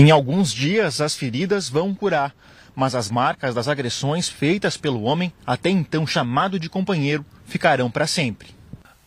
Em alguns dias, as feridas vão curar, mas as marcas das agressões feitas pelo homem, até então chamado de companheiro, ficarão para sempre.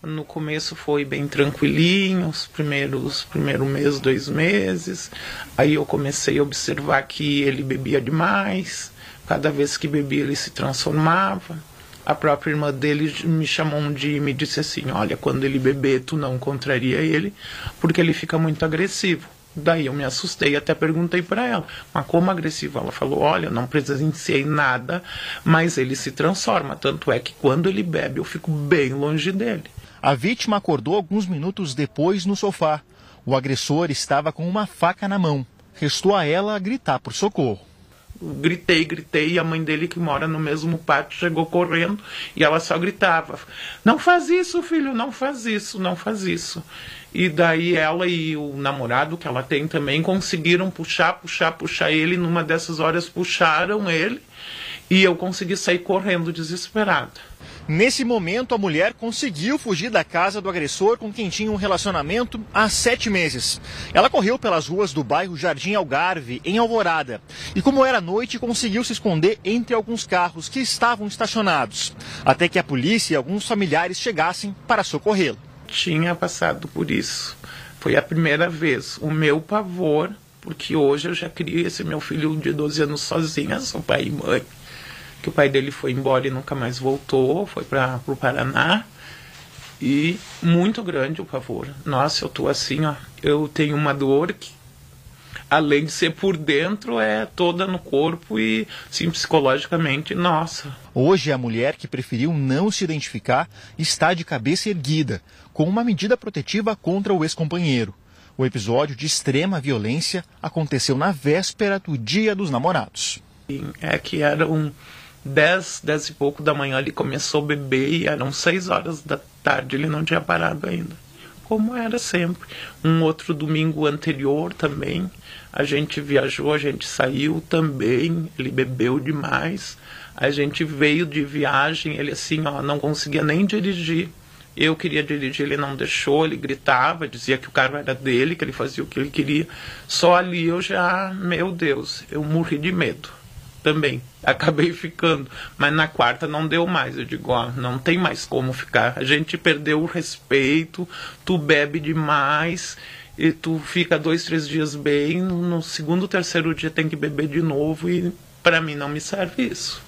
No começo foi bem tranquilinho, os primeiros primeiro mês, dois meses. Aí eu comecei a observar que ele bebia demais. Cada vez que bebia ele se transformava. A própria irmã dele me chamou um dia e me disse assim: Olha, quando ele beber, tu não contraria ele, porque ele fica muito agressivo. Daí eu me assustei e até perguntei para ela, mas como agressivo? Ela falou: Olha, não presenciei nada, mas ele se transforma. Tanto é que quando ele bebe, eu fico bem longe dele. A vítima acordou alguns minutos depois no sofá. O agressor estava com uma faca na mão. Restou a ela gritar por socorro. Gritei, gritei, e a mãe dele, que mora no mesmo pátio, chegou correndo e ela só gritava: Não faz isso, filho, não faz isso, não faz isso. E daí ela e o namorado que ela tem também conseguiram puxar, puxar, puxar ele. Numa dessas horas puxaram ele e eu consegui sair correndo desesperada. Nesse momento, a mulher conseguiu fugir da casa do agressor com quem tinha um relacionamento há sete meses. Ela correu pelas ruas do bairro Jardim Algarve, em Alvorada. E como era noite, conseguiu se esconder entre alguns carros que estavam estacionados. Até que a polícia e alguns familiares chegassem para socorrê-lo. Tinha passado por isso. Foi a primeira vez. O meu pavor, porque hoje eu já criei esse meu filho de 12 anos sozinha, sou pai e mãe que o pai dele foi embora e nunca mais voltou, foi para o Paraná. E muito grande o pavor. Nossa, eu tô assim, ó. Eu tenho uma dor que, além de ser por dentro, é toda no corpo e, sim, psicologicamente, nossa. Hoje, a mulher que preferiu não se identificar está de cabeça erguida, com uma medida protetiva contra o ex-companheiro. O episódio de extrema violência aconteceu na véspera do Dia dos Namorados. É que era um 10, 10 e pouco da manhã ele começou a beber e eram 6 horas da tarde, ele não tinha parado ainda. Como era sempre. Um outro domingo anterior também, a gente viajou, a gente saiu também, ele bebeu demais. A gente veio de viagem, ele assim, ó, não conseguia nem dirigir. Eu queria dirigir, ele não deixou, ele gritava, dizia que o carro era dele, que ele fazia o que ele queria. Só ali eu já, meu Deus, eu morri de medo também. Acabei ficando. Mas na quarta não deu mais. Eu digo, ó, não tem mais como ficar. A gente perdeu o respeito, tu bebe demais e tu fica dois, três dias bem. No segundo, terceiro dia tem que beber de novo e para mim não me serve isso.